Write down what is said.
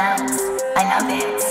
sounds. I love it.